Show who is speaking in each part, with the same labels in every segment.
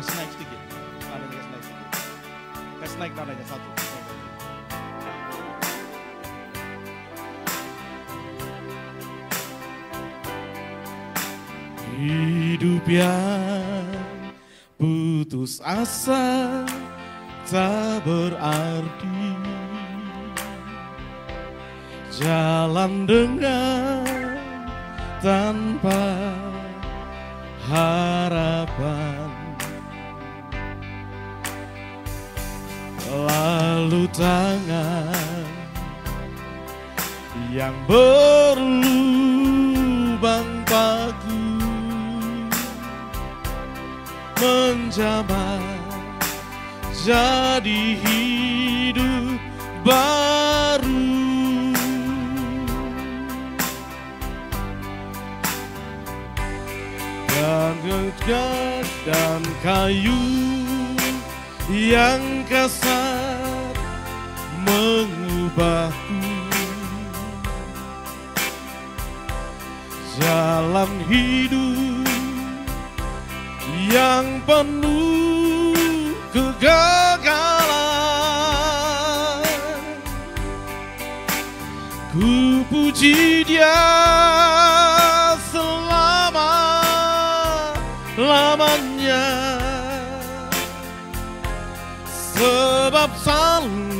Speaker 1: Kasih naik sedikit. Nadanya kasih naik sedikit. Kasih naik nadanya satu. Hidup yang putus asa tak berarti Jalan dengan tanpa harapan Lalu tangan yang berlubang paku menjamah jadi hidup baru. Dan dan kayu yang kasar mengubahku. Jalan hidup yang penuh kegagalan. Ku puji dia selama lamanya. Sebab salib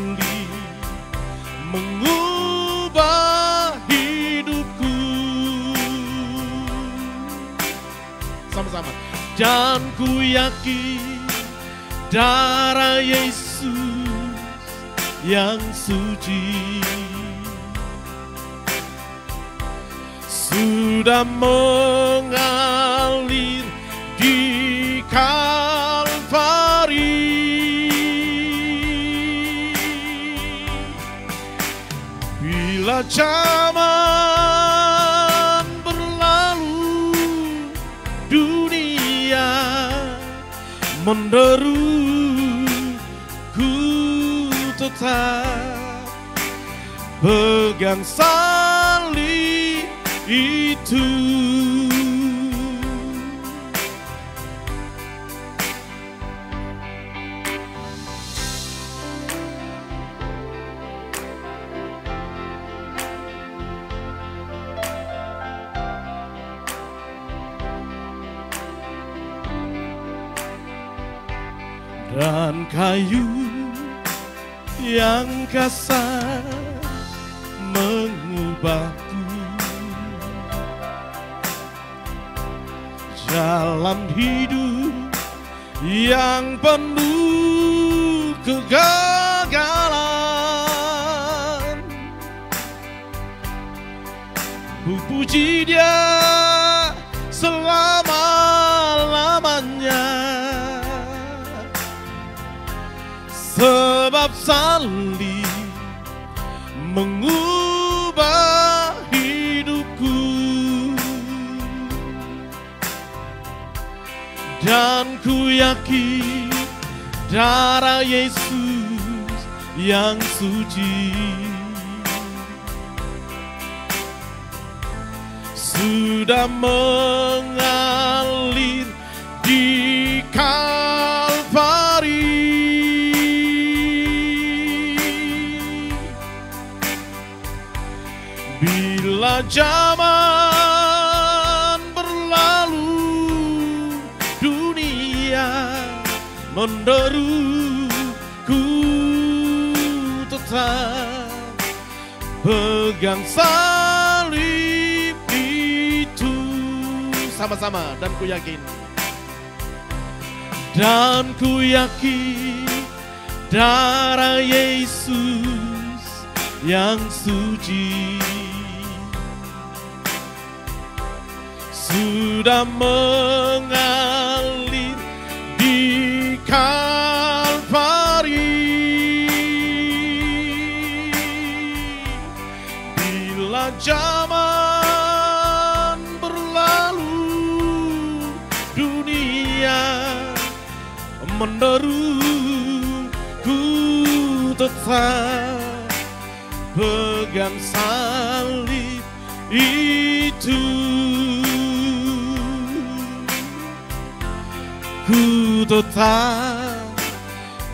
Speaker 1: mengubah hidupku. Sama-sama. Dan ku yakin darah Yesus yang suci. Sudah mengalir bila zaman berlalu dunia menderu ku tetap pegang salib itu dan kayu yang kasar mengubahku. Jalan hidup yang penuh kegagalan. Ku puji dia selama-lamanya sebab salib mengubah hidupku. Dan ku yakin darah Yesus yang suci. Sudah mengalir di Kalvari bila zaman berlalu dunia menderu ku tetap. Pegang salib itu sama-sama dan ku yakin. Dan ku yakin darah Yesus yang suci. Sudah mengalir di Kalvari. Bila zaman berlalu dunia menderu ku tetap pegang salib itu ku tetap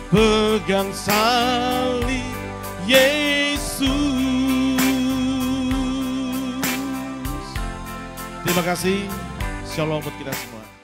Speaker 1: pegang salib Yesus. Terima kasih. Shalom buat kita semua.